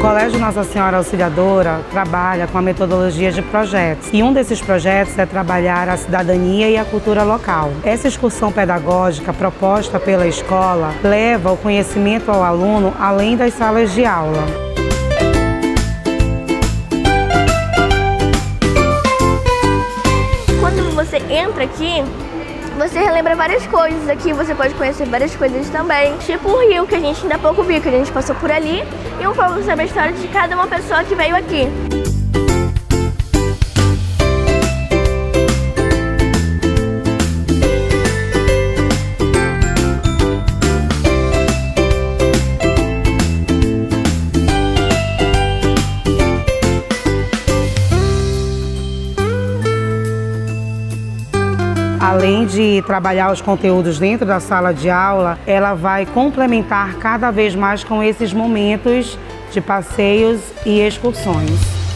Colégio Nossa Senhora Auxiliadora trabalha com a metodologia de projetos e um desses projetos é trabalhar a cidadania e a cultura local. Essa excursão pedagógica proposta pela escola leva o conhecimento ao aluno além das salas de aula. Quando você entra aqui, você relembra várias coisas aqui, você pode conhecer várias coisas também. Tipo o rio, que a gente ainda pouco viu, que a gente passou por ali. E um pouco sobre a história de cada uma pessoa que veio aqui. Além de trabalhar os conteúdos dentro da sala de aula, ela vai complementar cada vez mais com esses momentos de passeios e excursões.